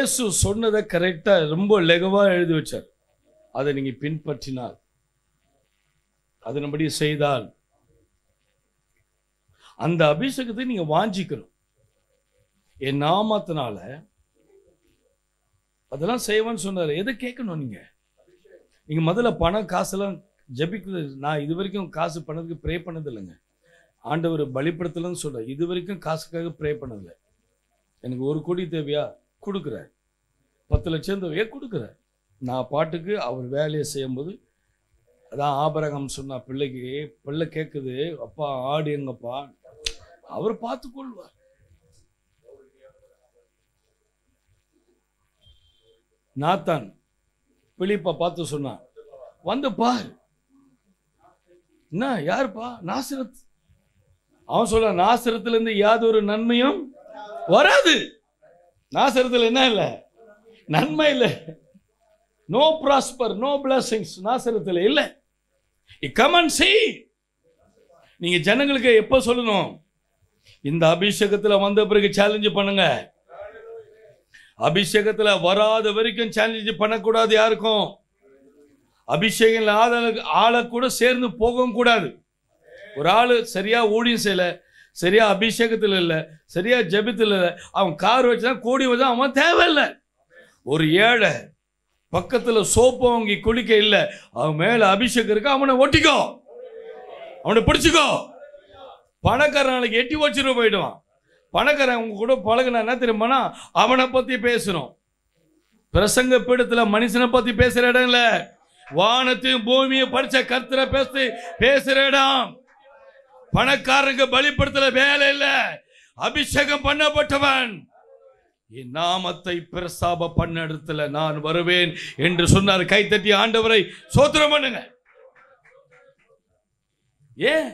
இயேசு சொன்னதை கரெக்டாக ரொம்ப லெகவா எழுதி வச்சார். அதை நீங்கள் பின்பற்றினால் அதன்படி செய்தால் அந்த அபிஷேகத்தை நீங்கள் வாஞ்சிக்கணும். என் நாமத்தினால அதெல்லாம் செய்வேன்னு சொன்னார். எதை கேட்கணும் நீங்கள் நீங்கள் முதல்ல பணம் காசெல்லாம் ஜபிக்கிறது. நான் இது வரைக்கும் காசு பண்ணதுக்கு ப்ரே பண்ணது இல்லைங்க ஆண்டவர் பலிப்படுத்தலன்னு சொல்கிறேன் இது வரைக்கும் காசுக்காக ப்ரே பண்ணதில்லை. எனக்கு ஒரு கோடி தேவையா? கொடுக்குறார். பத்து லட்சம் தொகையை கொடுக்குறார். நான் பாட்டுக்கு அவர் வேலையை செய்யும்போது அதான் ஆபரகம் சொன்னா பிள்ளைக்கு பிள்ளை கேட்குது அப்பா ஆடு எங்கப்பா? அவர் பார்த்து கொள்வார். நாத்தான் பிலிப்பா பார்த்து சொன்னான் வந்து பார். என்ன யாருப்பா? நாசிரத். அவன் சொல்ல நாசிரத்துல இருந்து யாதொரு நன்மையும் வராது. நாசரத்தில் என்ன இல்லை? நன்மை இல்லை. நோ ப்ராஸ்பர் நோ பிளஸிங்ஸ் நாசரத்தில் இல்லை. கமன் சி நீங்க ஜனங்களுக்கு எப்போ சொல்லணும்? இந்த அபிஷேகத்தில் வந்த பிறகு சேலஞ்சு பண்ணுங்க. அபிஷேகத்தில் வராத வரைக்கும் சேலஞ்சு பண்ணக்கூடாது யாருக்கும்? அபிஷேகம் இல்லாத ஆளை கூட சேர்ந்து போகவும் கூடாது. ஒரு ஆள் சரியா ஊழியம் செய்யலை சரியா அபிஷேகத்தில் இல்லை சரியா ஜபித்தில் இல்லை அவன் கார் வச்சுதான் கோடி வச்சா அவன் தேவையில்லை. ஒரு ஏழை பக்கத்தில் சோப்பு வாங்கி குளிக்க இல்லை அவன் மேலே அபிஷேகம் இருக்கு அவனை ஒட்டிக்கோ. அவனை பிடிச்சிக்கோ. பணக்காரன் நாளைக்கு எட்டி வச்சுட்டு போயிடுவான். பணக்காரன் உங்க கூட பழகுனா என்ன தெரியுமானா அவனை பற்றி பேசணும். பிரசங்க பீடத்தில் மனுஷனை பற்றி பேசுகிற இடம் இல்லை. வானத்தையும் பூமியும் படித்த கர்த்தரை பேசி பேசுகிற இடம். பணக்காரங்க பலிப்படுத்தல வேலை இல்லை. அபிஷேகம் பண்ணப்பட்டவன். என் நாமத்தை பிரசாப பண்ண இடத்துல நான் வருவேன் என்று சொன்னார். கைத்தட்டி ஆண்டவரை சோத்திரம் பண்ணுங்க. ஏன்?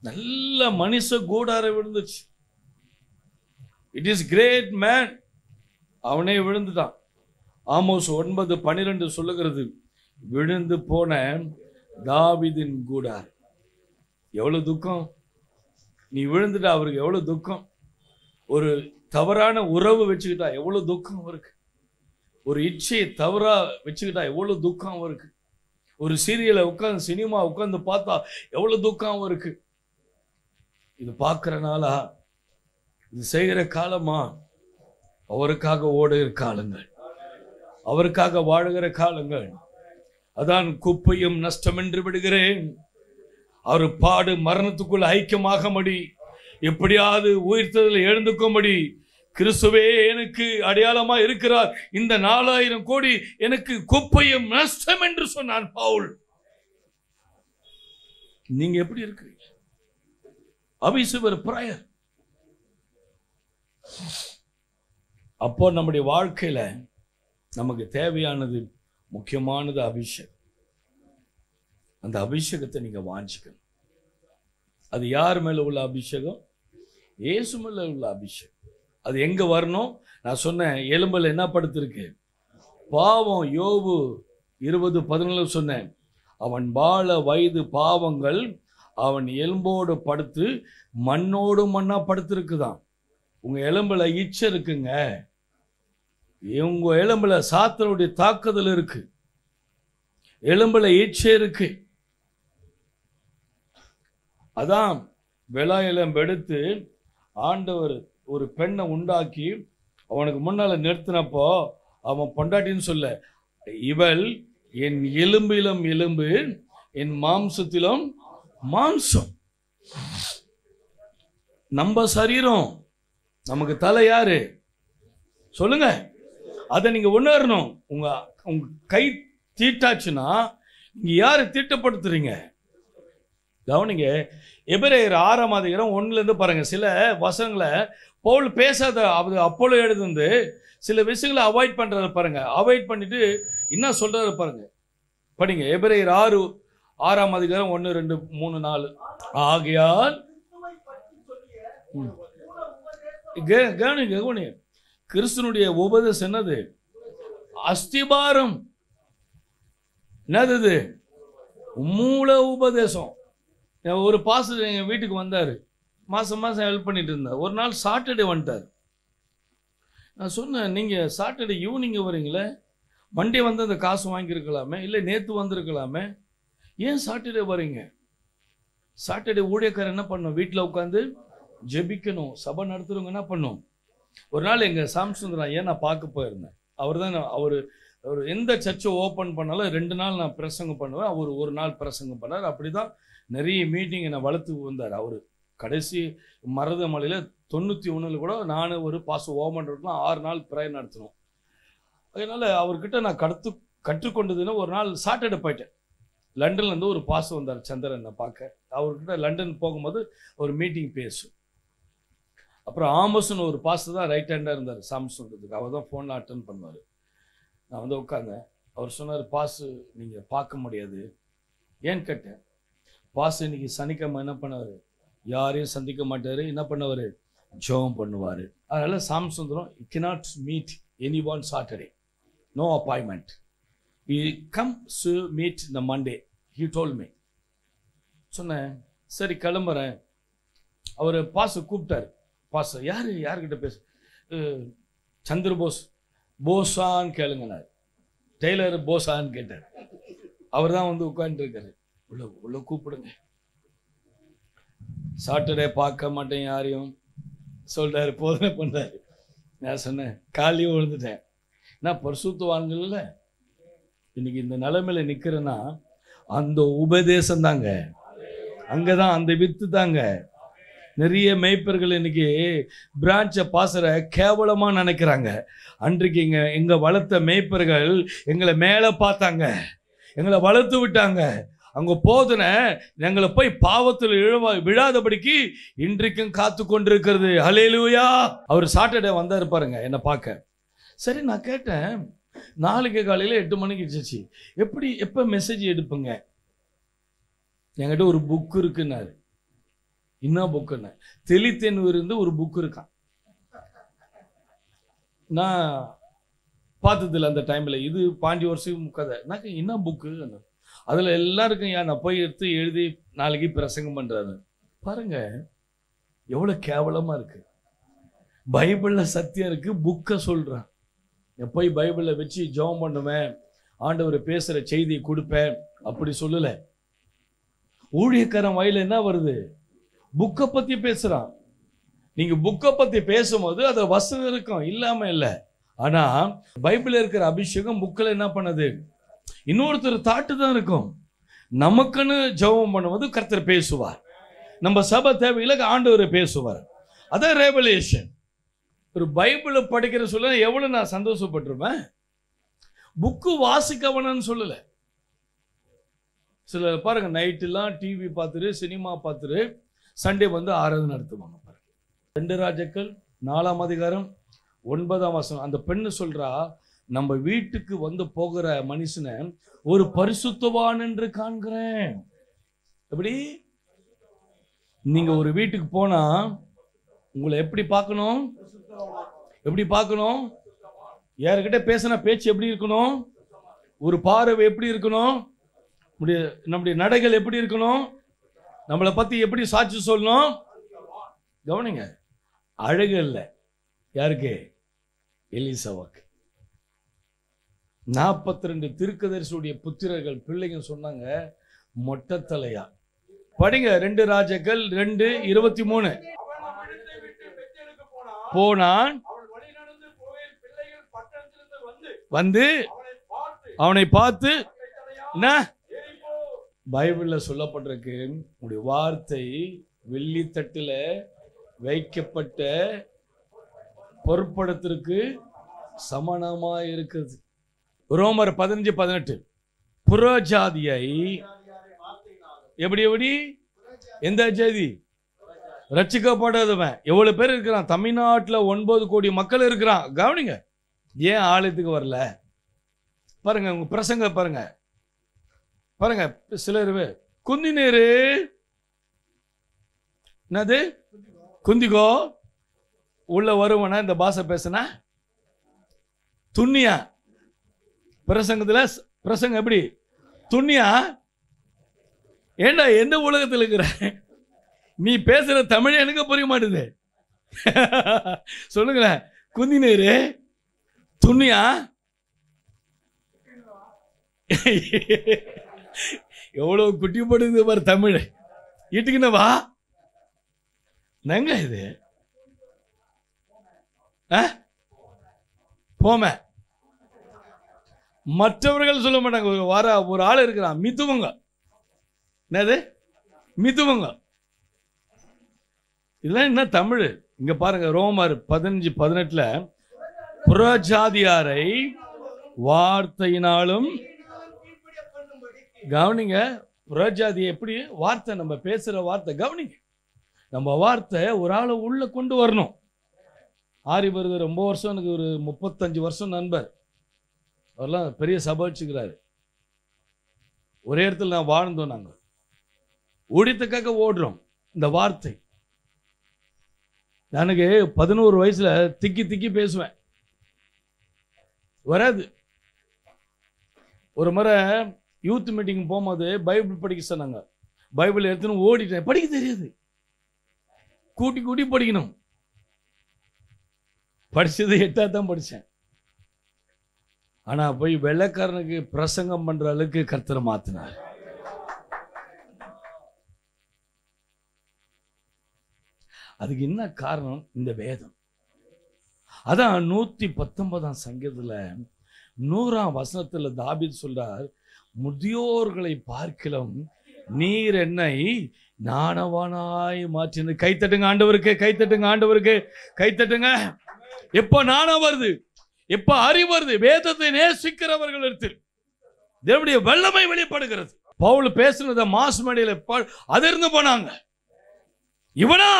நல்ல மனுஷ கூடார விழுந்துச்சு இட் இஸ் கிரேட் மேன் அவனே விழுந்துட்டான். ஆமோஸ் ஒன்பது பன்னிரெண்டு சொல்லுகிறது. விழுந்து போன தாவிதின் கூடார் எவ்வளோ துக்கம்? நீ விழுந்துட்டா அவருக்கு எவ்வளோ துக்கம்? ஒரு தவறான உறவு வச்சுக்கிட்டா எவ்வளோ துக்கம் அவருக்கு? ஒரு இச்சையை தவறாக வச்சுக்கிட்டா எவ்வளோ துக்கம் அவருக்கு? ஒரு சீரியலை உட்காந்து சினிமா உட்காந்து பார்த்தா எவ்வளோ துக்கம் அவருக்கு? இது பார்க்கறனாலா இது செய்கிற காலமா? அவருக்காக ஓடுகிற காலங்கள். அவருக்காக வாழுகிற காலங்கள். அதான் குப்பையும் நஷ்டம் என்று விடுகிறேன். அவர் பாடு மரணத்துக்குள் ஐக்கியமாகும்படி எப்படியாவது உயிர்த்ததில் எழுந்துக்கும்படி கிறிஸ்துவே எனக்கு அடையாளமா இருக்கிறார். இந்த நாலாயிரம் கோடி எனக்கு குப்பையும் நஷ்டம் என்று சொன்னான் பவுல். நீங்க எப்படி இருக்கிறீங்க? அபிசுவர் பிராயர். அப்போ நம்முடைய வாழ்க்கையில நமக்கு தேவையானது முக்கியமானது அபிஷேகம். அந்த அபிஷேகத்தை நீங்கள் வாஞ்சிக்கணும். அது யார் மேலே உள்ள அபிஷேகம்? இயேசு மேலே உள்ள அபிஷேகம். அது எங்கே வரணும்? நான் சொன்னேன் எலும்பில் என்ன படுத்திருக்கு? பாவம் யோபு இருபது பதினேழு சொன்னேன். அவன் பால வயது பாவங்கள் அவன் எலும்போடு படுத்து மண்ணோடு மண்ணாக படுத்திருக்குதான். உங்கள் எலும்புல இச்சை இருக்குங்க. உங்கள் எலும்புல சாத்தனுடைய தாக்குதல் இருக்கு. எலும்பில் ஈச்சை இருக்குது அதான் விழாயிலம் எடுத்து ஆண்டவர் ஒரு பெண்ணை உண்டாக்கி அவனுக்கு முன்னால நிறுத்தினப்போ அவன் பொண்டாட்டின்னு சொல்ல இவள் என் எலும்பிலும் எலும்பு என் மாம்சத்திலும் மாம்சம். நம்ம சரீரம் நமக்கு தலை யாரு? சொல்லுங்க. அதை நீங்க உணரணும். உங்க உங்க கை தீட்டாச்சுன்னா இங்க யாரு தீட்டப்படுத்துறீங்க? கவனிங்க எபிரேயர் ஆறாம் அதிகாரம் ஒன்றுலேருந்து இருந்து பாருங்க சில வசங்களை பவுல் பேசாத அது அப்போலோ எழுதுந்து சில விஷயங்களை அவாய்ட் பண்ணுறத பாருங்க. அவாய்ட் பண்ணிட்டு என்ன சொல்கிறத பாருங்க. படிங்க எபிரேயர் ஆறு ஆறாம் அதிகாரம் ஒன்று ரெண்டு மூணு நாலு. ஆகையால் ம். கவனிங்க கவனிங்க. கிறிஸ்துனுடைய உபதேசம் என்னது? அஸ்திபாரம். என்னது இது? மூல உபதேசம். ஒரு பாஸ்டர் எங்கள் வீட்டுக்கு வந்தார். மாதம் மாதம் ஹெல்ப் பண்ணிட்டு இருந்தார். ஒரு நாள் சாட்டர்டே வந்துட்டார். நான் சொன்னேன் நீங்கள் சாட்டர்டே ஈவினிங் வரீங்களே? மண்டே வந்து அந்த காசு வாங்கியிருக்கலாமே? இல்லை நேற்று வந்திருக்கலாமே? ஏன் சாட்டர்டே வரீங்க? சாட்டர்டே ஊழியக்காரர் என்ன பண்ணும்? வீட்டில் உட்காந்து ஜெபிக்கணும். சபை நடத்துறவங்க என்ன பண்ணும்? ஒரு நாள் எங்கள் சாம்சுந்தரா ஏன் நான் பார்க்க போயிருந்தேன். அவர் தான் அவர் அவர் எந்த சர்ச்சை ஓப்பன் பண்ணாலும் ரெண்டு நாள் நான் பிரசங்கம் பண்ணுவேன். அவர் ஒரு நாள் பிரசங்கம் பண்ணார். அப்படி தான் நிறைய மீட்டிங் என்னை வளர்த்து வந்தார். அவர் கடைசி மருதமலையில் தொண்ணூற்றி ஒன்றில் கூட நான் ஒரு பாச ஓமன்றதுலாம் ஆறு நாள் பிரயர் நடத்தினோம். அதனால் அவர்கிட்ட நான் கடுத்து கற்றுக்கொண்டதுன்னா ஒரு நாள் சாட்டர்டே போயிட்டேன். லண்டன்லேருந்து ஒரு பாசம் வந்தார் சந்திரனை பார்க்க. அவர்கிட்ட லண்டன் போகும்போது ஒரு மீட்டிங் பேசும் அப்புறம் ஆமஸ்னு ஒரு பாச தான் ரைட் ஹேண்டாக இருந்தார். சாம்சங்கிறதுக்கு அவர் தான் ஃபோனில் அட்டன் பண்ணுவார். நான் வந்து உட்காந்தேன் அவர் சொன்னார் பாசு நீங்கள் பார்க்க முடியாது. ஏன்னு கேட்டேன். பாஸ் இன்னைக்கு சனிக்கிழமை என்ன பண்ணுவார்? யாரையும் சந்திக்க மாட்டார். என்ன பண்ணுவார்? ஜோம் பண்ணுவார். அதனால் Sam Sundaram I cannot meet any one Saturday no appointment I come to meet இந்த மண்டே ஹி டோல் மீ சொன்னேன். சரி கிளம்புறேன். அவர் பாச கூப்பிட்டாரு. பாச யார்? யார்கிட்ட பேச? சந்திர போஸ் போஸான்னு கேளுங்கனார் டெய்லர் போஸான்னு கேட்டார். அவர் தான் வந்து உட்காந்துருக்காரு உள்ள உள்ள கூப்பிடுங்க. சாட்டர்டே பார்க்க மாட்டேன் யாரையும். சொல்றாரு போதனை பண்ணுறாரு நான் சொன்னேன் காலையும் விழுந்துட்டேன். நான் பரிசுத்தவான்கள்ல. இன்னைக்கு இந்த நிலைமையில் நிக்கிறேன்னா அந்த உபதேசம் தாங்க. அங்கதான் அந்த வித்து தாங்க. நிறைய மேய்ப்பர்கள் இன்னைக்கு பிரான்ச்சை பாசற கேவலமா நினைக்கிறாங்க. அன்றைக்கு எங்க எங்கள் வளர்த்த மேய்ப்பர்கள் எங்களை மேலே பார்த்தாங்க. எங்களை வளர்த்து விட்டாங்க. அங்கே போதன எங்களை போய் பாவத்தில் இழவா விழாதபடிக்கு இன்றைக்கும் காத்து கொண்டிருக்கிறது ஹலேலூயா அவர் சாட்டர்டே வந்தார் பாருங்க என்னை பார்க்க. சரி நான் கேட்டேன். நாளைக்கு காலையில் எட்டு மணிக்கு இருந்துச்சு எப்படி எப்போ மெசேஜ் எடுப்புங்க? என்கிட்ட ஒரு புக் இருக்குன்னாரு. என்ன புக்குன்னு தெளித்தென் இருந்து ஒரு புக் இருக்கான். நான் பார்த்ததில்ல அந்த டைமில் இது பாண்டி வருஷம் கதை. நான் என்ன புக்கு அதில் எல்லாருக்கும் ஏன் நான் போய் எடுத்து எழுதி நாளைக்கு பிரசங்கம் பண்ணுறாரு பாருங்க எவ்வளோ கேவலமாக இருக்குது பைபிளில் சத்தியம் இருக்குது புக்கை சொல்கிறான் போய் பைபிளில் வச்சு ஜெபம் பண்ணுவேன் ஆண்டவர் பேசுகிற செய்தியை கொடுப்பேன் அப்படி சொல்லலை. ஊழியக்காரன் வயலில் என்ன வருது? புக்கை பற்றி பேசுகிறான் நீங்கள் புக்கை பற்றி பேசும்போது அது வசதி இருக்கும் இல்லாமல் இல்லை. ஆனால் பைபிளில் இருக்கிற அபிஷேகம் புக்கில் என்ன பண்ணுது? இன்னொருத்தர் தாட்டு தான் இருக்கும். நமக்குன்னு ஜெபம் பண்ணும்போது கர்த்தர் பேசுவார். நம்ம சபை தேவையில் ஆண்டவர் பேசுவார். அதான் ரெவலேஷன் ஒரு பைபிளை படிக்கிற சொல்ல எவ்வளவு நான் சந்தோஷப்பட்டிருப்பேன்? புக்கு வாசிக்கவனன்னு சொல்லல. சில பாருங்க நைட்டுலாம் டிவி பார்த்துட்டு சினிமா பார்த்துட்டு சண்டே வந்து ஆராதனை நடத்துவாங்க பாருங்க. ரெண்டு ராஜாக்கள் நாலாம் அதிகாரம் ஒன்பதாம் வசனம். அந்த பெண்ணு சொல்றா நம்ம வீட்டுக்கு வந்து போகிற மனுஷனை ஒரு பரிசுத்தவான் என்று காண்கிறேன். எப்படி? நீங்க ஒரு வீட்டுக்கு போனா உங்களை எப்படி பார்க்கணும்? எப்படி பார்க்கணும்? யாருக்கிட்ட பேசின பேச்சு எப்படி இருக்கணும்? ஒரு பார்வை எப்படி இருக்கணும்? நம்முடைய நம்முடைய நடைகள் எப்படி இருக்கணும்? நம்மளை பத்தி எப்படி சாட்சி சொல்லணும்? கவனிங்க அழகு இல்லை. யாருக்கு? எலிசவாக்கு. நாற்பத்தி ரெண்டு திருக்கதரிசுடைய புத்திரர்கள் பிள்ளைங்க சொன்னாங்க மொட்டை தலையா. படிங்க ரெண்டு ராஜாக்கள் ரெண்டு இருபத்தி மூணு. போனான். வந்து அவனை பார்த்து என்ன? பைபிளில் சொல்லப்பட்டிருக்கு உங்களுடைய வார்த்தை வெள்ளித்தட்டில் வைக்கப்பட்ட பொருட்படத்திற்கு சமணமாக இருக்குது ரோமர் பதினஞ்சு பதினெட்டு. புறஜாதியை எப்படி எப்படி? எந்த ஜாதி? ரட்சிக்கப்படாதவன். எவ்வளவு பேர் இருக்கிறான்? தமிழ்நாட்டில் ஒன்பது கோடி மக்கள் இருக்கிறான். கவனிங்க ஏன் ஆலயத்துக்கு வரல? பாருங்க உங்க பிரசங்க பாருங்க. பாருங்க சிலர் குந்தி நீரு. என்னது? குந்திகோ. உள்ள வருவனா இந்த பாஷை பேசுனா? துண்ணியா பிரசங்கத்துல பிரசங்கம் எப்படி? துண்ணியா ஏண்டா எந்த உலகத்தில் இருக்கிற? நீ பேசுற தமிழ் எனக்கு புரிய மாட்டேது. சொல்லுங்களேன் குந்தினீரு துண்ணியா எவ்வளவு குட்டி போடுது பாரு தமிழ். இட்டுக்கினவா நங்க இது. ஆ? மற்றவர்கள் சொல்ல மாட்டாங்க. ஒரு வர ஒரு ஆள் இருக்கிறான். மிதுவங்க. என்னது? மிதுவங்க. இதெல்லாம் என்ன தமிழ்? இங்க பாருங்க ரோமர் பதினஞ்சு பதினெட்டுல புறஜாதியாரை வார்த்தையினாலும் கவனிங்க புறஜாதி எப்படி வார்த்தை நம்ம பேசுற வார்த்தை கவனிங்க. நம்ம வார்த்தை ஒரு ஆளை உள்ள கொண்டு வரணும். ஆரி வருது ரொம்ப வருஷம் எனக்கு ஒரு முப்பத்தஞ்சு வருஷம் நண்பர். அவரெல்லாம் பெரிய சபாச்சுக்கிறாரு. ஒரே இடத்துல நான் வாழ்ந்தோம் நாங்கள் ஊழியத்துக்காக ஓடுறோம். இந்த வார்த்தை. எனக்கு பதினோரு வயசுல திக்கி திக்கி பேசுவேன். வராது. ஒரு முறை யூத் மீட்டிங் போகும்போது பைபிள் படிக்க சொன்னாங்க. பைபிள் எடுத்துன்னு ஓடிட்டேன். படிக்க தெரியாது. கூட்டி கூட்டி படிக்கணும். படித்தது எட்டாக தான் படித்தேன் ஆனால் போய் வெள்ளைக்காரனுக்கு பிரசங்கம் பண்ணுற அளவுக்கு கர்த்தரை மாற்றினார் அதுக்கு என்ன காரணம்? இந்த வேதம். அதான் நூற்றி பத்தொன்பதாம் சங்கத்தில் நூறாம் வசனத்தில் தாபித் சொல்றார் முதியோர்களை பார்க்கலாம் நீர் என்னை ஞானவானாய் மாற்றினது கைத்தட்டுங்க ஆண்டவருக்கு கைத்தட்டுங்க ஆண்டவருக்கு கைத்தட்டுங்க எப்போ நாணம் வருது? இப்ப அறிவு வருது. வேதத்தை நேசிக்கிறவர்கள் இடத்தில். தேவனுடைய வல்லமை வெளிப்படுகிறது. பவுல் பேசுனத மாசு மடியில அதிர்ந்து போனாங்க. இவனா?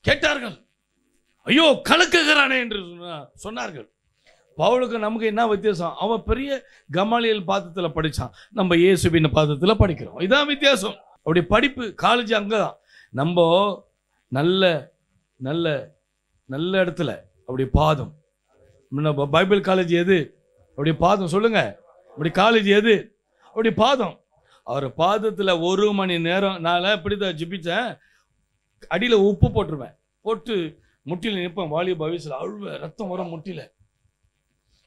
கேட்டார்கள். ஐயோ கலக்குகிறானே என்று சொன்னார்கள். பவுலுக்கு நமக்கு என்ன வித்தியாசம்? அவன் பெரிய கமாலியல் பாத்திரத்தில் படித்தான் நம்ம இயேசுபின் பாத்திரத்தில் படிக்கிறோம். இதான் வித்தியாசம். அப்படி படிப்பு காலேஜ் அங்கே தான் நம்ம நல்ல நல்ல நல்ல இடத்துல அப்படி பாதம். பைபிள் காலேஜ் எது? அப்படி பாதம் சொல்லுங்க. அப்படி காலேஜ் எது? அப்படி பாதம். அவர் பாதத்தில் ஒரு மணி நேரம் நான் இப்படி தான் ஜிபிச்சேன் அடியில் உப்பு போட்டுருவேன். போட்டு முட்டியில் நிற்பேன் வாலிய பவிசில் அழுவ ரத்தம் வரும் முட்டியில்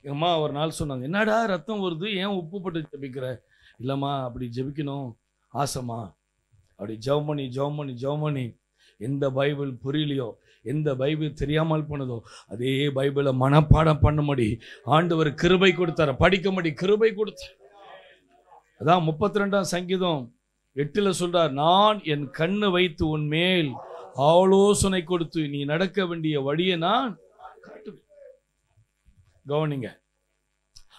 எங்க அம்மா ஒரு நாள் சொன்னாங்க என்னடா ரத்தம் வருது? ஏன் உப்பு போட்டு ஜெபிக்கிற? இல்லைம்மா அப்படி ஜெபிக்கணும். ஆசைம்மா. அப்படி ஜெபம் பண்ணி ஜெபம் எந்த பைபிள் புரியலையோ? எந்த பைபிள் தெரியாமல் போனதோ அதே பைபிளை மனப்பாடம் பண்ணும்படி ஆண்டவர் கிருபை கொடுத்தார். படிக்கும்படி கிருபை கொடுத்தார். அதான் முப்பத்தி ரெண்டாம் சங்கீதம் எட்டில் சொல்றார் நான் என் கண்ணு வைத்து உன் மேல் ஆலோசனை கொடுத்து நீ நடக்க வேண்டிய வழியை நான் காட்டுவேன். கவனிங்க.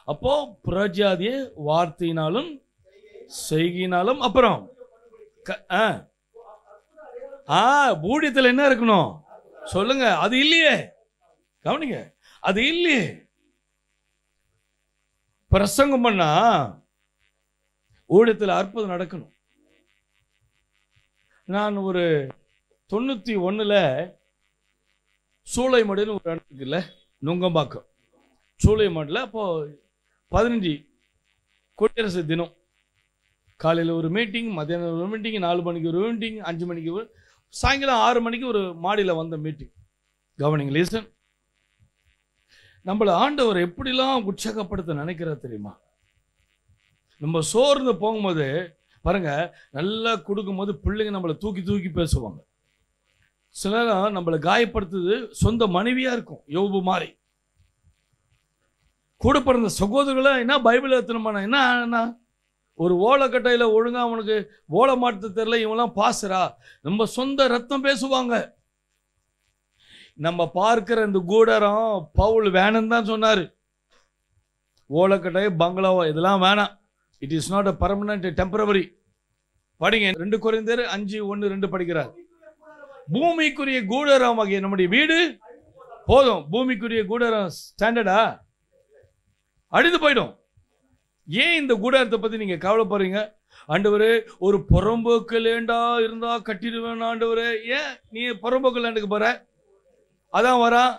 அப்போ புரஜாதிய வார்த்தையினாலும் செய்கினாலும் அப்புறம் க- ஆ ஆ ஊழியத்தில் என்ன இருக்கணும்? சொல்லுங்க அது இல்லையே. கவனிங்க அது இல்லையே. பிரசங்கம் பண்ணா ஊழியத்தில் அற்புதம் நடக்கணும். நான் ஒரு தொண்ணூத்தி ஒண்ணுல சூளைமடுன்னு ஒரு இடத்துக்கு இல்லை நுங்கம்பாக்கம். சூளைமடில் அப்போ பதினஞ்சு குடியரசு தினம். காலையில் ஒரு மீட்டிங் மத்தியானம் ஒரு மீட்டிங் நாலு மணிக்கு ஒரு மீட்டிங் அஞ்சு மணிக்கு ஒரு சாயங்காலம் ஆறு மணிக்கு ஒரு மாடியில் வந்த மீட்டிங் கவனிங்க லீசன் நம்மளை ஆண்டவர் எப்படிலாம் உற்சாகப்படுத்த நினைக்கிறார் தெரியுமா? நம்ம சோர்ந்து போகும்போது பாருங்க நல்லா கொடுக்கும்போது பிள்ளைங்க நம்மளை தூக்கி தூக்கி பேசுவாங்க. சில நேரம் நம்மளை காயப்படுத்துது சொந்த மனைவியா இருக்கும் யோபு மாதிரி. கூட பிறந்த சகோதரர்களை என்ன பைபிள் எத்தனை என்ன என்ன? ஒரு ஓலைக்கட்டையில் ஒழுங்காக அவனுக்கு ஓலை மாட்டு தெரில இவன்லாம் பாசுறா. நம்ம சொந்த ரத்தம் பேசுவாங்க. நம்ம பார்க்கிற இந்த கூடரம் பவுல் வேணும்னு தான் சொன்னார். ஓலக்கட்டை பங்களாவோ இதெல்லாம் வேணாம். It is not a permanent temporary படிங்க ரெண்டு குறைந்தர் அஞ்சு ஒன்று ரெண்டு படிக்கிறார். பூமிக்குரிய கூடரம் ஆகிய நம்முடைய வீடு? போதும். பூமிக்குரிய கூடரம் ஸ்டாண்டர்டா அடிந்து போயிடும். ஏன் இந்த கூடாரத்தை பற்றி நீங்கள் கவலைப்படுறீங்க? ஆண்டவரே ஒரு புறம்போக்கு லேண்டா இருந்தா கட்டிடுவேன் ஆண்டவரே? ஏன் நீ புறம்போக்கு லேண்டுக்கு போற? அதான் வரான்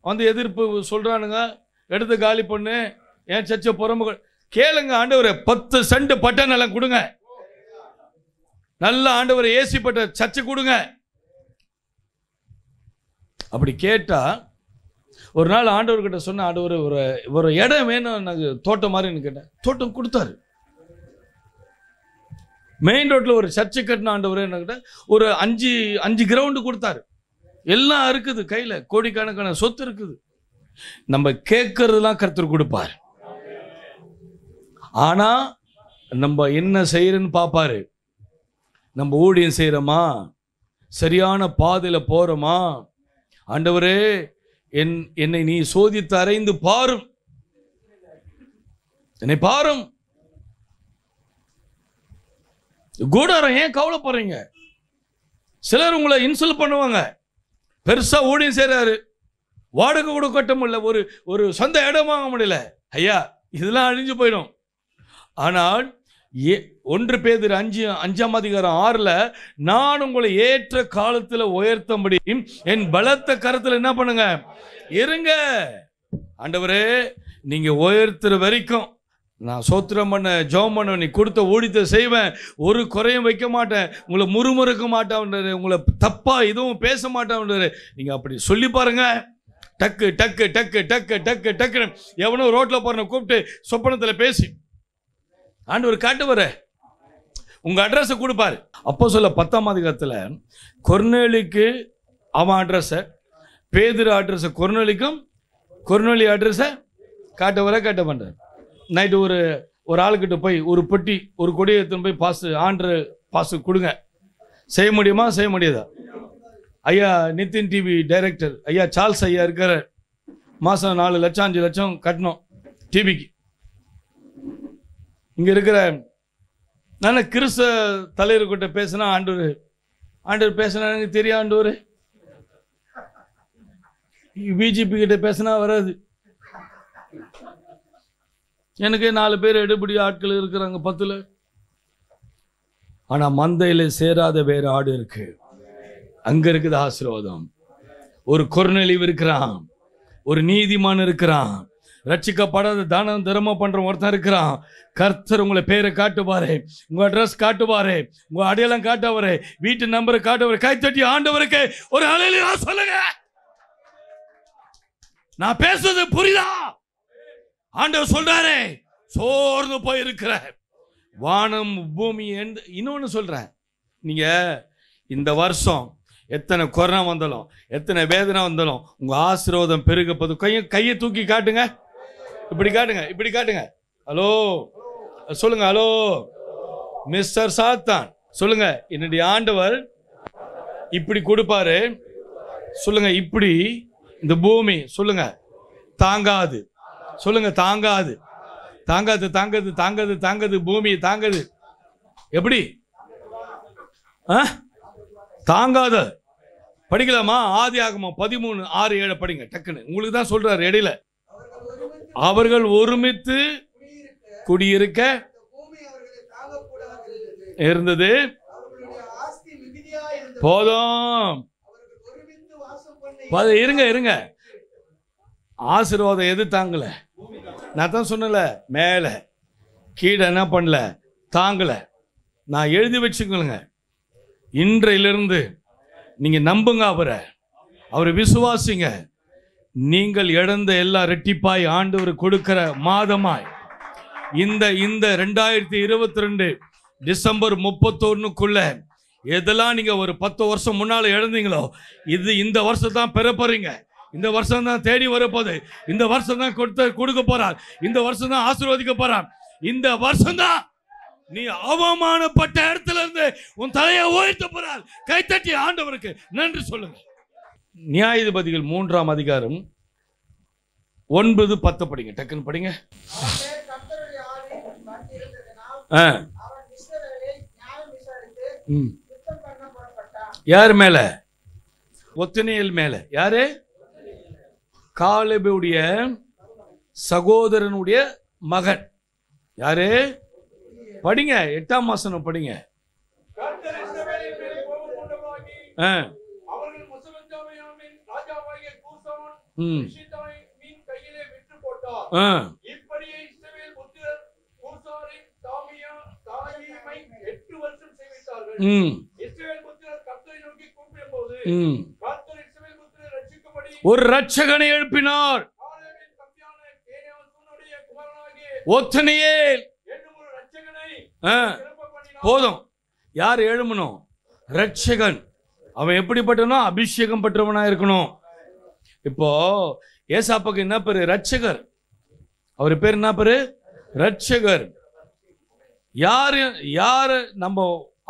வந்து எதிர்ப்பு சொல்கிறானுங்க எடுத்து காலி பண்ணு. ஏன் சச்ச புறம்புகள் கேளுங்க ஆண்டவரே பத்து சண்டு பட்ட நிலம் கொடுங்க. நல்ல ஆண்டவரை ஏசி பட்ட சர்ச்சு கொடுங்க. அப்படி கேட்டால் ஒரு நாள் ஆண்டவர்கிட்ட சொன்ன ஆண்டவர் ஒரு ஒரு இடம் வேணும் எனக்கு தோட்டம் மாதிரின்னு கேட்டேன். தோட்டம் கொடுத்தாரு. மெயின் ரோட்டில் ஒரு சர்ச்சு கட்டின ஆண்டவர் என்ன ஒரு அஞ்சு அஞ்சு கிரவுண்டு கொடுத்தாரு. எல்லாம் இருக்குது கையில் கோடிக்கணக்கான சொத்து இருக்குது. நம்ம கேட்கறதுலாம் கருத்து கொடுப்பார். ஆனா நம்ம என்ன செய்யறன்னு பார்ப்பாரு நம்ம ஊழியம் செய்கிறோமா சரியான பாதையில் போகிறோமா ஆண்டவரே என் என்னை நீ சோதித்து அறைந்து பாரும். என்னை பாரும். கூடாரம் ஏன் கவலைப்படுறீங்க சிலர் உங்களை இன்சல்ட் பண்ணுவாங்க. பெருசா ஊழியம் செய்றாரு. வாடகை கூட கட்ட முடியல. ஒரு ஒரு சொந்த இடம் வாங்க முடியல. ஐயா இதெல்லாம் அழிஞ்சு போயிடும். ஆனால் ஏ ஒன்று பேர் அஞ்சு அஞ்சாம் அதிகாரம் ஆறில் நான் உங்களை ஏற்ற காலத்தில் உயர்த்தபடி என் பலத்த கரத்தில் என்ன பண்ணுங்க? இருங்க. ஆண்டவரே நீங்கள் உயர்த்துற வரைக்கும் நான் சோத்திரம் பண்ண ஜோம் பண்ண நீ கொடுத்த ஊழித்த செய்வேன். ஒரு குறையும் வைக்க மாட்டேன். உங்களை முறுமுறுக்க மாட்டேன் உங்களை தப்பாக எதுவும் பேச மாட்டேன் நீங்கள் அப்படி சொல்லி பாருங்கள் டக்கு டக்கு டக்கு டக்கு டக்கு டக்குன்னு எவனோ ரோட்டில் போகிறன கூப்பிட்டு சொப்பனத்தில் பேசி ஆண்டவர் காட்டுவார் உங்கள் அட்ரஸை கொடுப்பாரு அப்போ சொல்ல பத்தாம் அதிகாரத்தில் கொர்னேலிக்கு அவன் அட்ரஸை பேதிரு அட்ரஸை கொர்னேலிக்கும் கொர்நேலி அட்ரஸை காட்ட வர காட்ட பண்றாரு நைட்டு ஒரு ஒரு ஆளுக்கிட்ட போய் ஒரு பெட்டி ஒரு கொடியை எடுத்துன்னு போய் பாஸ் ஆண்டு பாஸ் கொடுங்க. செய்ய முடியுமா? செய்ய முடியாதா? ஐயா நிதின் டிவி டைரக்டர் ஐயா சார்ல்ஸ் ஐயா இருக்கிற மாதம் நாலு லட்சம் அஞ்சு லட்சம் கட்டணும். டிவிக்கு இங்கே இருக்கிற நான் கிறிஸ்த தலைவர்கிட்ட பேசினா ஆண்டவர். ஆண்டவர் பேசினா எனக்கு தெரியும் ஆண்டவர். பிஜேபி கிட்ட பேசினா வராது. எனக்கு நாலு பேர் எடுபடி ஆட்கள் இருக்கிறாங்க பத்துல. ஆனா மந்தையில சேராத வேறு ஆடு இருக்கு. அங்க இருக்குது ஆசீர்வாதம். ஒரு கொர்நெலிவு இருக்கிறான். ஒரு நீதிமான் இருக்கிறான். ரட்சிக்கப்படாத தானம் தர்மம் பண்ணுற ஒருத்தன் இருக்கிறான். கர்த்தர் உங்களை பேரை காட்டுவார். உங்கள் அட்ரஸ் காட்டுவார். உங்கள் அடையாளம் காட்டுவார். வீட்டு நம்பரை காட்டுவார். கைத்தட்டி ஆண்டவருக்கு ஒரு அலையில சொல்லுங்க. நான் பேசுறது புரியுதா? ஆண்டவர் சொல்றாரு. சோர்ந்து போயிருக்கிற வானம் பூமி இன்னொன்று சொல்கிறேன் நீங்கள் இந்த வருஷம் எத்தனை கொரோனா வந்தாலும் எத்தனை வேதனை வந்தாலும் உங்கள் ஆசீர்வாதம் பெருகப்போது கையை கையை தூக்கி காட்டுங்க. இப்படி காட்டுங்க இப்படி காட்டுங்க. ஹலோ? சொல்லுங்க ஹலோ? மிஸ்டர் சாத்தான். சொல்லுங்க என்னுடைய ஆண்டவர் இப்படி கொடுப்பாரு. சொல்லுங்க இப்படி இந்த பூமி சொல்லுங்க. தாங்காது. சொல்லுங்க தாங்காது. தாங்காது தாங்காது தாங்காது தாங்காது பூமி தாங்காது. எப்படி? ஆ? தாங்காத. படிக்கலாமா? ஆதி ஆகமா பதிமூணு ஆறு ஏழு படிங்க டக்குன்னு. உங்களுக்கு தான் சொல்றாரு இடையில. அவர்கள் ஒருமித்து குடியிருக்க இருந்தது. போதும். இருங்க இருங்க. ஆசீர்வாதம் எது தாங்கல? நான் தான் சொன்னல மேல. கீழே என்ன பண்ணல? தாங்கல. நான் எழுதி வச்சுக்கலுங்க இன்றையிலிருந்து நீங்க நம்புங்க அவரை. அவரை விசுவாசிங்க. நீங்கள் இழந்த எல்லா ரெட்டிப்பாய் ஆண்டவர் கொடுக்கிற மாதமாய். இந்த இந்த ரெண்டாயிரத்தி இருபத்தி ரெண்டு டிசம்பர் முப்பத்தொன்னுக்குள்ள எதெல்லாம் நீங்க ஒரு பத்து வருஷம் முன்னால இழந்தீங்களோ இது இந்த வருஷம் தான் பெற போறீங்க. இந்த வருஷம் தான் தேடி வரப்போது இந்த வருஷம் தான் கொடுத்த கொடுக்க போறார். இந்த வருஷம் தான் ஆசீர்வதிக்க போறார். இந்த வருஷம் தான் நீ அவமானப்பட்ட இடத்துல இருந்து உன் தலையை உயர்த்த போறார். கைத்தட்டி ஆண்டவருக்கு நன்றி சொல்லுங்க. நியாயாதிபதிகள் மூன்றாம் அதிகாரம் ஒன்பது பத்து படிங்க. டக்குன்னு படிங்க. ஆ, யார் மேல? ஒத்தனையல் மேல. யாரு? காலபுடைய சகோதரனுடைய மகன். யாரு? படிங்க. எட்டாம் மாசம் படிங்க. ஆ, ஒரு ரட்சகனை எழுப்பினார். ஒத்தனையே. போதும். யார் எழுமணும் ரட்சகன் அவன் எப்படிப்பட்டனோ அபிஷேகம் பெற்றவனா இருக்கணும் இப்போ ஏசாப்பாக்கு என்ன பேரு? ரட்சகர் அவர் பேர் என்ன பேரு? ரட்சகர் யாரு யாரு நம்ம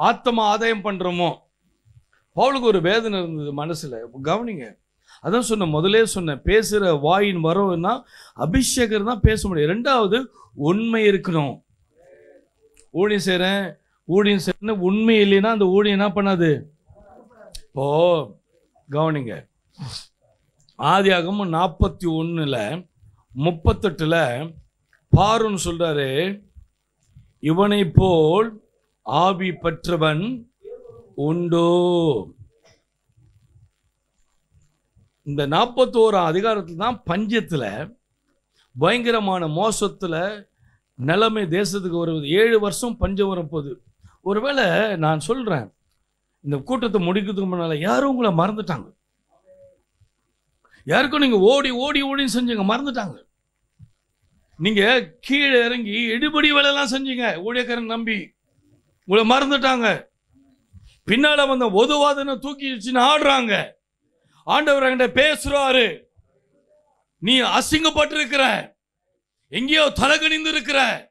ஆத்தமா ஆதாயம் பண்றோமோ? பவுலுக்கு ஒரு வேதனை இருந்தது மனசுல. கவனிங்க. அதான் சொன்ன முதலே சொன்னேன். பேசுகிற வாயின் வரவுன்னா அபிஷேகர் தான் பேச முடியும். ரெண்டாவது உண்மை இருக்கணும். ஊழியம் செய்கிறேன் ஊழியம் செய்யறேன்னு உண்மை இல்லைன்னா அந்த ஊழியம் என்ன பண்ணாது? இப்போ கவனிங்க. ஆதியாகமும் நாற்பத்தி ஒன்றில் முப்பத்தெட்டில் பாருன்னு சொல்கிறாரு இவனை போல் ஆவி பெற்றவன் உண்டோ? இந்த நாற்பத்தோரா அதிகாரத்தில் தான் பஞ்சத்தில் பயங்கரமான மோசத்தில் நிலைமை தேசத்துக்கு வருவது. ஏழு வருஷம் பஞ்சம் வரப்போகுது. ஒருவேளை நான் சொல்கிறேன் இந்த கூட்டத்தை முடிக்கிறதுக்கு முன்னால் யாரும் உங்களை மறந்துட்டாங்க. யாருக்கும் நீங்கள் ஓடி ஓடி ஓடி செஞ்சீங்க மறந்துட்டாங்க. நீங்கள் கீழே இறங்கி எடுபடி வேலைலாம் செஞ்சீங்க ஊழியக்காரன் நம்பி. உங்களை மறந்துட்டாங்க. பின்னால் வந்த ஒதுவாதனை தூக்கி வச்சுன்னு ஆடுறாங்க. ஆண்டவர் என்கிட்ட பேசுறாரு. நீ அசிங்கப்பட்டிருக்கிற. எங்கேயோ தலகணிந்து இருக்கிற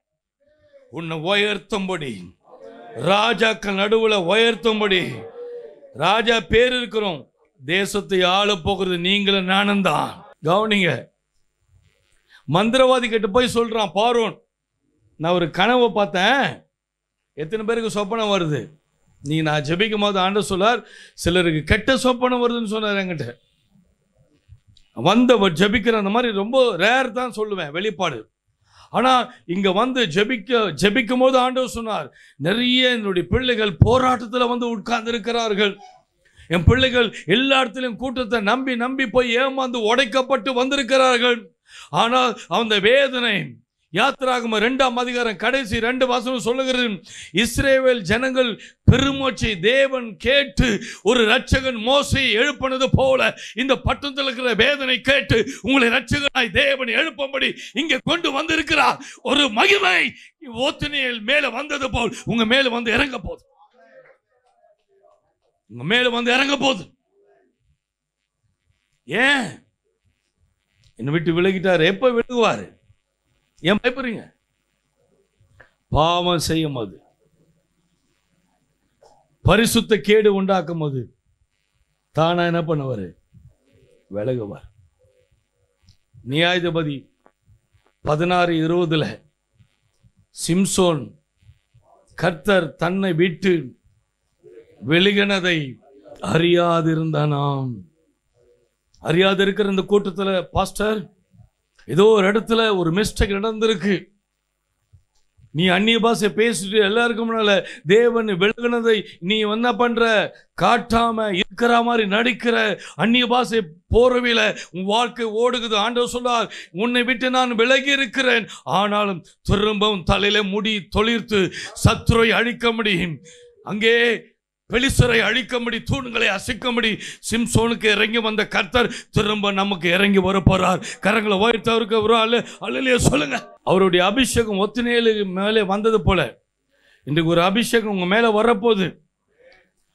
உன்னை உயர்த்தும்படி ராஜாக்கள் நடுவில் உயர்த்தும்படி ராஜா பேர் இருக்கிறோம். தேசத்தை ஆள போகிறது நீங்களும் நானும் தான். கவனிங்க. மந்திரவாதி கிட்ட போய் சொல்றான் பாரோன் நான் ஒரு கனவை பார்த்தேன். எத்தனை பேருக்கு சொப்பனம் வருது? நீ நான் ஜெபிக்கும் போது ஆண்ட சொல்லார் சிலருக்கு கெட்ட சொப்பனம் வருதுன்னு சொன்னார் என்கிட்ட. வந்தவர் ஜெபிக்கிற அந்த மாதிரி ரொம்ப ரேர் தான் சொல்லுவேன் வெளிப்பாடு. ஆனால் இங்கே வந்து ஜெபிக்க ஜெபிக்கும் போது ஆண்டவர் சொன்னார் நிறைய என்னுடைய பிள்ளைகள் போராட்டத்தில் வந்து உட்கார்ந்து இருக்கிறார்கள் என் பிள்ளைகள் எல்லா இடத்துலையும் கூட்டத்தை நம்பி நம்பி போய் ஏமாந்து உடைக்கப்பட்டு வந்திருக்கிறார்கள். ஆனால் அந்த வேதனை யாத்திராகம ரெண்டாம் அதிகாரம் கடைசி ரெண்டு வாசனம் சொல்லுகிறது. இஸ்ரேவேல் ஜனங்கள் பெருமூச்சை தேவன் கேட்டு ஒரு ரட்சகன் மோசையை எழுப்பினது போல இந்த பட்டணத்தில் இருக்கிற வேதனை கேட்டு உங்களை ரட்சகனாய் தேவன் எழுப்பும்படி இங்கே கொண்டு வந்திருக்கிறார். ஒரு மகிமை ஓத்தனையில் மேலே வந்தது போல் உங்க மேலே வந்து இறங்க போதும் உங்க மேல வந்து இறங்க போகுது. ஏன்? என்னை விட்டு விலகிட்டாரு. எப்ப விலகுவாரு ஏன் பயப்படுறீங்க? பாவம் செய்யும் அது. பரிசுத்த கேடு உண்டாக்கும் அது. தானா என்ன பண்ணுவாரு? விலகுவார். நியாயாதிபதி பதினாறு இருபதுல சிம்சோன் கர்த்தர் தன்னை விட்டு வெளிகனதை அறியாதிருந்தானாம். அறியாது இருக்கிற இந்த கூட்டத்தில் பாஸ்டர் ஏதோ ஒரு இடத்துல ஒரு மிஸ்டேக் நடந்திருக்கு. நீ அந்நிய பாஷை பேசிட்டு எல்லாருக்கும் முன்னால தேவன் விலகுனதை நீ என்ன பண்ற? காட்டாம இருக்கிற மாதிரி நடிக்கிற அந்நிய பாஷை போறவில உன் வாழ்க்கை ஓடுகுது. ஆண்டவர் சொன்னார் உன்னை விட்டு நான் விலகி இருக்கிறேன். ஆனாலும் திரும்பவும் தலையில முடி தொழிர்த்து சத்துரை அழிக்க முடியும். அங்கே பெலிசரை அழிக்கும்படி தூண்களை அசைக்கும்படி சிம்சோனுக்கு இறங்கி வந்த கர்த்தர் திரும்ப நமக்கு இறங்கி வர போறார். கரங்களை உயர்த்தவருக்கு ஒரு ஆளு. அல்லையே சொல்லுங்க. அவருடைய அபிஷேகம் ஒத்துணையிலுக்கு மேலே வந்தது போல. இன்றைக்கு ஒரு அபிஷேகம் உங்க மேலே வரப்போகுது.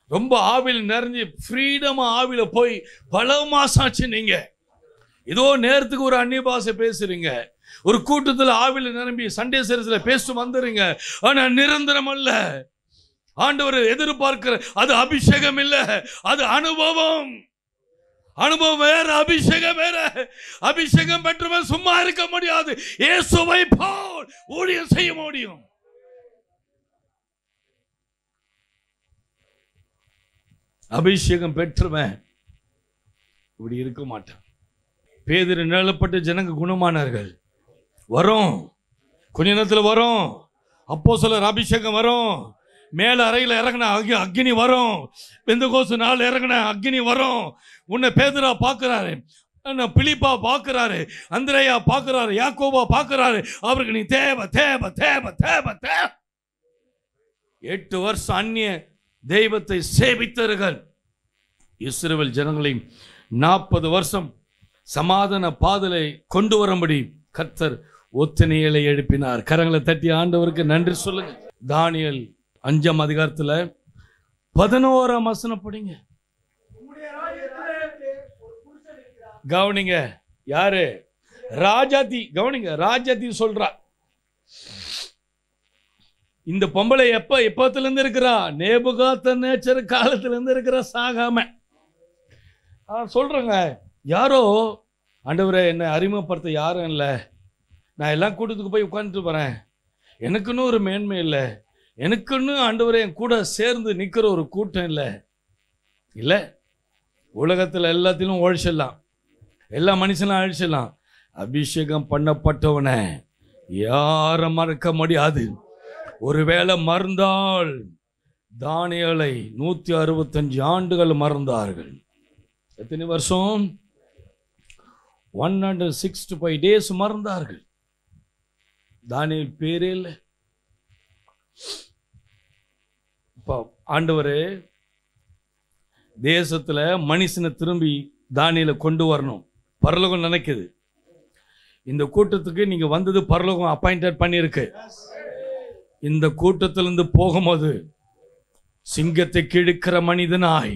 ரொம்ப ஆவில் நிறைஞ்சு ஃப்ரீடமாக ஆவியில போய் பல மாசம் ஆச்சு நீங்கள் ஏதோ நேரத்துக்கு ஒரு அந்நிய பாஷை பேசுறீங்க. ஒரு கூட்டத்தில் ஆவியில் நிரம்பி சண்டே சரஸ்ல பேசிட்டு வந்துடுறீங்க. ஆனால் நிரந்தரம் அல்ல. ஆண்டவர் எதிர்பார்க்கிற அது அபிஷேகம் இல்லை அது அனுபவம். அனுபவம் வேற அபிஷேகம் வேற. அபிஷேகம் பெற்றவன் சும்மா இருக்க முடியாது. இயேசுவை போல் ஊழியம் செய்ய முடியும். அபிஷேகம் பெற்றவன் இப்படி இருக்க மாட்டான். பேதிரு நிழலப்பட்டு ஜனங்க குணமானார்கள். வரும். கொஞ்ச நேரத்தில் வரும். அப்போ சிலர் அபிஷேகம் வரும். மேல அறையில் இறங்கின அக்னி அக்னி வரும். பெந்த கோசு நாள் இறங்கின அக்னி வரும். உன்னை பேதரா பார்க்கிறாரு பிலிப்பா பார்க்கிறாரு அந்திரையா பார்க்கிறாரு யாக்கோபா பார்க்கிறாரு அவருக்கு நீ தேவை தேவை தேவை தேவை தேவை. எட்டு வருஷம் அந்நிய தெய்வத்தை சேவித்தர்கள். இஸ்ரேல் ஜனங்களை நாற்பது வருஷம் சமாதான பாதலை கொண்டு வரும்படி கர்த்தர் ஒத்தனையலை எழுப்பினார். கரங்களை தட்டி ஆண்டவருக்கு நன்றி சொல்லுங்க தானியல் அஞ்சாம் அதிகாரத்தில் பதினோராம் வசனம் படிங்க. கவனிங்க யாரு? ராஜாதி கவனிங்க ராஜாதி சொல்றா. இந்த பொம்பளை எப்ப எப்பத்துல இருந்து இருக்கிறா? நேபுகாத்த நேச்சர் காலத்துல இருந்து இருக்கிறா சாகாம. ஆ, சொல்றேங்க. யாரோ ஆண்டவரை என்னை அறிமுகப்படுத்த யாரும் இல்லை. நான் எல்லாம் கூட்டத்துக்கு போய் உட்காந்துட்டு போறேன் எனக்குன்னு ஒரு மேன்மை இல்லை. எனக்குன்னு ஆண்டவரே என் கூட சேர்ந்து நிற்கிற ஒரு கூட்டம் இல்லை. இல்லை. உலகத்தில் எல்லாத்திலும் ஒழிச்சிடலாம். எல்லா மனுஷனும் அழிச்சிடலாம். அபிஷேகம் பண்ணப்பட்டவனை யாரும் மறக்க முடியாது. ஒருவேளை மறந்தால் தானியலை நூற்றி அறுபத்தஞ்சு ஆண்டுகள் மறந்தார்கள். எத்தனை வருஷம்? One hundred sixty five days மறந்தார்கள். Daniel பேரே இல்லை. இப்போ ஆண்டவர் தேசத்தில் மனுஷனை திரும்பி தானியில் கொண்டு வரணும். பரலோகம் நினைக்குது. இந்த கூட்டத்துக்கு நீங்கள் வந்தது பரலோகம் அப்பாயிண்டட் பண்ணியிருக்கு. இந்த கூட்டத்திலிருந்து போகும்போது சிங்கத்தை கிழிக்கிற மனிதனாய்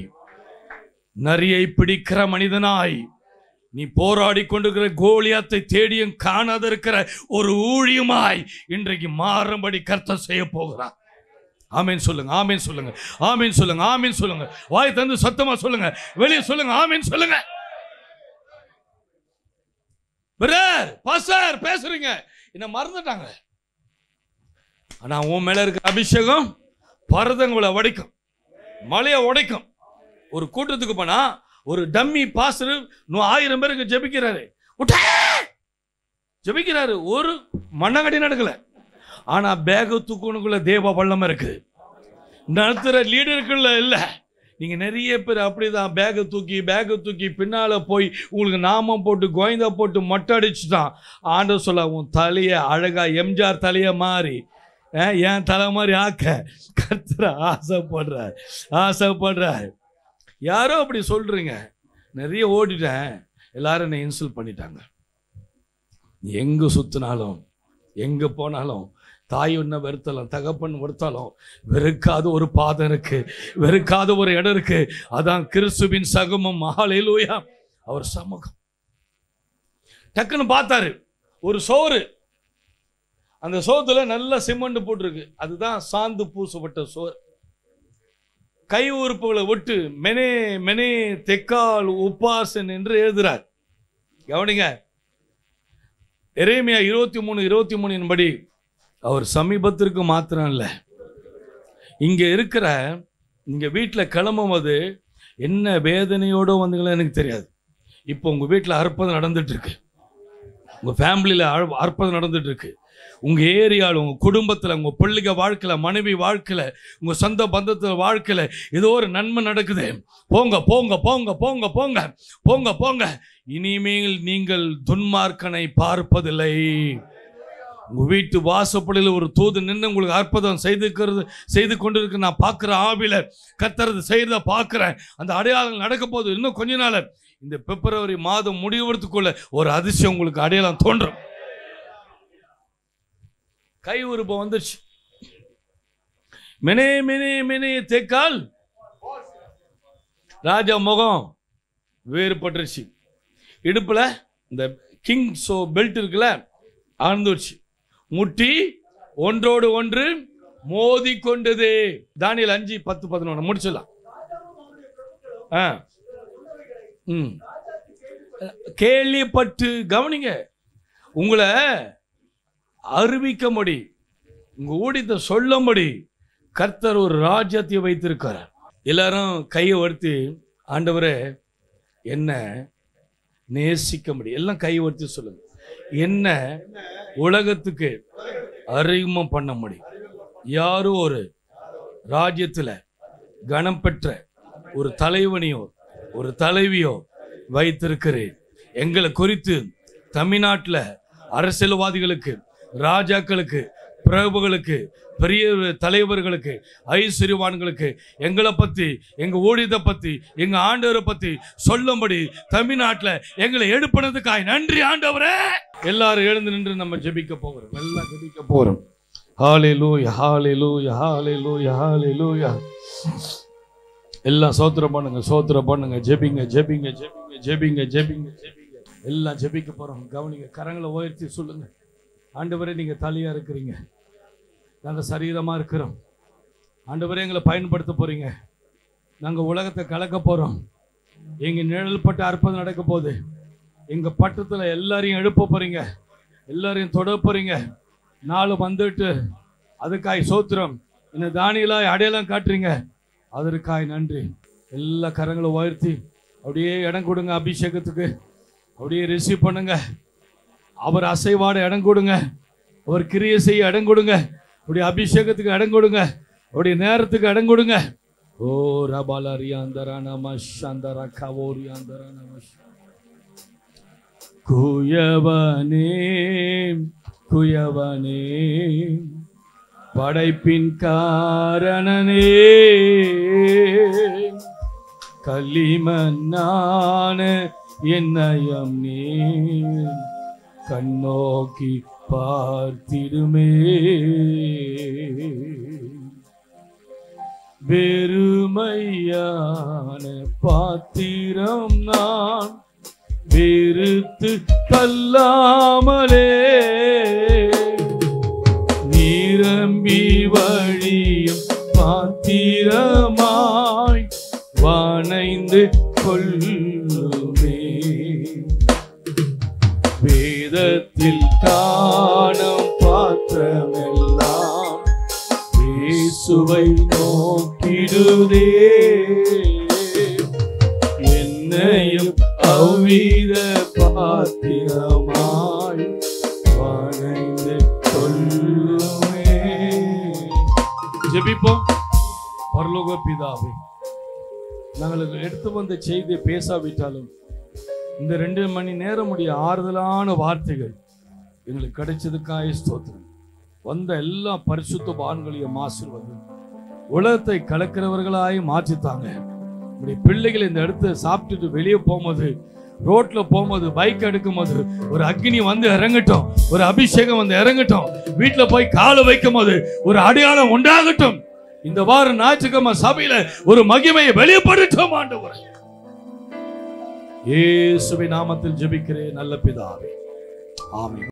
நரியை பிடிக்கிற மனிதனாய் நீ போராடி கொண்டிருக்கிற கோலியாத்தை தேடியும் காணாத இருக்கிற ஒரு ஊழியமாய் இன்றைக்கு மாறும்படி கர்த்தம் செய்ய போகிறான் ஆமீன் சொல்லுங்க ஆமீன் சொல்லுங்க ஆமீன் சொல்லுங்க ஆமீன் சொல்லுங்க. வாய் தந்து சத்தமா சொல்லுங்க வெளியே சொல்லுங்க ஆமீன் சொல்லுங்க. பிரதர் பாஸ்டர் பேசுறீங்க. என்ன மறந்துட்டாங்க. ஆனா உன் மேல இருக்கிற அபிஷேகம் பரதங்களை உடைக்கும் மலையை உடைக்கும். ஒரு கூட்டத்துக்கு போனா ஒரு டம்மி பாஸ்டர் ஆயிரம் பேருக்கு ஜெபிக்கிறாரு. உட்டே! ஜெபிக்கிறாரு. ஒரு மண்ணங்கடி நடக்கலை. ஆனா பேக தூக்கணுக்குள்ள தேவ வல்லம் இருக்கு. நடத்துகிற லீடருக்குள்ள இல்லை. நீங்கள் நிறைய பேர் அப்படிதான். பேகை தூக்கி பேகை தூக்கி பின்னால் போய் உங்களுக்கு நாமம் போட்டு கோயந்தா போட்டு மொட்டை அடிச்சுட்டான். ஆண்ட சொல்ல உன் தலையை அழகாக எம்ஜிஆர் தலையை மாறி என் தலை மாதிரி ஆக்க. கர்த்தர ஆசைப்படுறார். ஆசைப்படுறார். யாரோ அப்படி சொல்கிறீங்க நிறைய ஓடிட்டேன். எல்லாரும் என்னை இன்சல்ட் பண்ணிட்டாங்க. எங்கே சுற்றினாலும் எங்கே போனாலும் தாய் ஒன்றை வெறுத்தலாம் தகப்பன் வெறுத்தாலும் வெறுக்காத ஒரு பாதம் இருக்கு வெறுக்காத ஒரு இடம் இருக்கு. அதான் கிறிஸ்துவின் சகமம். மகாலேலூயா அவர் சமூகம். டக்குன்னு பார்த்தாரு. ஒரு சோறு. அந்த சோத்துல நல்ல சிமெண்ட் போட்டிருக்கு. அதுதான் சாந்து பூசப்பட்ட சோறு. கை உறுப்புகளை ஒட்டு மெனே மெனே தெக்கால் உப்பாசன் என்று எழுதுறார். கவனிங்க. எரேமியா இருபத்தி மூணு இருபத்தி மூணின் படி அவர் சமீபத்திற்கு மாத்திரம் இல்லை இங்கே இருக்கிற இங்கே வீட்டில் கிளம்பும் போது என்ன வேதனையோட வந்தீங்களோ எனக்கு தெரியாது. இப்போ உங்கள் வீட்டில் அற்புதம் நடந்துட்டுருக்கு. உங்கள் ஃபேமிலியில் அற்புதம் நடந்துட்டுருக்கு. உங்கள் ஏரியாவில் உங்கள் குடும்பத்தில் உங்கள் பிள்ளைங்க வாழ்க்கையில் மனைவி வாழ்க்கையில் உங்கள் சொந்த பந்தத்தில் வாழ்க்கையில் ஏதோ ஒரு நன்மை நடக்குது. போங்க போங்க போங்க போங்க போங்க போங்க போங்க. இனிமேல் நீங்கள் துன்மார்க்கனை பார்ப்பதில்லை. உங்க வீட்டு வாசப்படியில் ஒரு தூது நின்று உங்களுக்கு அற்புதம் செய்துக்கிறது செய்து கொண்டிருக்கு. நான் பார்க்குற ஆவில கத்துறது செய்யறத பார்க்குறேன். அந்த அடையாளம் நடக்க போது இன்னும் கொஞ்ச நாள். இந்த பிப்ரவரி மாதம் முடிவதுக்குள்ள ஒரு அதிசயம் உங்களுக்கு அடையாளம் தோன்றும். கை உருப்பம் வந்துருச்சு. மெனே மெனே மெனே தேக்கால். ராஜா முகம் வேறுபட்டுருச்சு. இடுப்பில் இந்த கிங் சோ பெல்ட் இருக்குல்ல ஆழ்ந்துருச்சு. முட்டி ஒன்றோடு ஒன்று மோதி கொண்டது. தானியல் அஞ்சு பத்து பதினொன்று முடிச்சிடலாம். ஆ. ம். கேள்விப்பட்டு கவனிங்க. உங்களை அறிவிக்கும்படி உங்க ஊழியத்தை சொல்லும்படி கர்த்தர் ஒரு ராஜ்யத்தை வைத்திருக்கார். எல்லாரும் கையை வருத்தி ஆண்டவரே என்ன நேசிக்க முடியும் எல்லாம் கை வர்த்தி சொல்லுங்க. என்ன உலகத்துக்கு அறிமுகம் பண்ண முடியும்? யாரோ ஒரு ராஜ்யத்தில் கனம் பெற்ற ஒரு தலைவனையோ ஒரு தலைவியோ வைத்திருக்கிறேன். எங்களை குறித்து தமிழ்நாட்டில் அரசியல்வாதிகளுக்கு ராஜாக்களுக்கு பிரபுகளுக்கு பெரிய தலைவர்களுக்கு ஐஸ்வர்யவான்களுக்கு எங்களை பற்றி எங்கள் ஊழியத்தை பற்றி எங்கள் ஆண்டவரை பற்றி சொல்லும்படி தமிழ்நாட்டில் எங்களை எடுப்பினதுக்காய் நன்றி ஆண்டவரே. எல்லாரும் எழுந்து நின்று நம்ம ஜெபிக்க போகிறோம். எல்லாம் ஜெபிக்க போகிறோம். ஹாலே லூயா ஹாலே லூயா ஹாலே லூயா ஹாலே லூயா எல்லாம் சோத்திரம் பண்ணுங்க சோத்திரம் பண்ணுங்க. ஜெபிங்க ஜெபிங்க ஜெபிங்க ஜெபிங்க ஜெபிங்க ஜெபிங்க. எல்லாம் ஜெபிக்க போகிறோம் கவனிங்க கரங்களை உயர்த்தி சொல்லுங்க. ஆண்டவரே நீங்கள் தலையாக இருக்கிறீங்க. நாங்கள் சரீரமாக இருக்கிறோம். ஆண்டவரே எங்களை பயன்படுத்த போகிறீங்க நாங்கள் உலகத்தை கலக்க போகிறோம் எங்கள் நிழல் நிழல்பட்ட அற்புதம் நடக்க போகுது. எங்கள் பட்டத்தில் எல்லாரையும் எழுப்ப போகிறீங்க எல்லாரையும் தொட போகிறீங்க நாலு வந்துட்டு அதுக்காய் சோத்திரம். இந்த தானியலாய் அடையாளம் காட்டுறீங்க. அதற்காய் நன்றி. எல்லா கரங்களும் உயர்த்தி அப்படியே இடம் கொடுங்க அபிஷேகத்துக்கு. அப்படியே ரிசீவ் பண்ணுங்க. அவர் அசைவாட இடம் கொடுங்க. அவர் கிரியை செய்ய இடம் கொடுங்க. உடைய அபிஷேகத்துக்கு இடம் கொடுங்க. உடைய நேரத்துக்கு இடம் கொடுங்க. ஓ ரபாலரியாந்தரா நம கவோரி கவோரியாந்தரா நம குயவனே குயவனே படைப்பின் காரணனே களிமன்னான என்னயம் நீ கண்ணோக்கி பார்த்திடுமே. வெறுமையான பாத்திரம் நான் வெறுத்து தள்ளாமலே. நிரம்பி வழியும் பாத்திரமாய் வனைந்து கொள்ள வேதத்தில் காணும் பாத்திரமெல்லாம் இயேசுவை நோக்கிடுதே. என்னையும் அவ்வித பாத்திரமாய் வணைந்து கொள்ளுமே. ஜெபிப்போம். பரலோக பிதாவே நாங்கள் எடுத்து வந்த செய்தி பேசாவிட்டாலும் இந்த ரெண்டு மணி நேரம் ஆறுதலான வார்த்தைகள் எங்களுக்கு கிடைச்சதுக்காக ஸ்தோத்திரம். வந்த எல்லா பரிசுத்த பான்களையும் ஆசிர்வது உலகத்தை கலக்கிறவர்களாய் மாற்றித்தாங்க. இப்படி பிள்ளைகள் இந்த இடத்த சாப்பிட்டுட்டு வெளியே போகும்போது ரோட்ல போகும்போது பைக் எடுக்கும்போது ஒரு அக்னி வந்து இறங்கட்டும். ஒரு அபிஷேகம் வந்து இறங்கட்டும். வீட்டுல போய் காலை வைக்கும் போது ஒரு அடையாளம் உண்டாகட்டும். இந்த வாரம் ஞாயிற்றுக்கிழமை சபையில ஒரு மகிமையை வெளிப்படுத்தும் ஆண்டவர். இயேசுவை நாமத்தில் ஜெபிக்கிறேன் நல்ல பிதாவே. ஆமென்.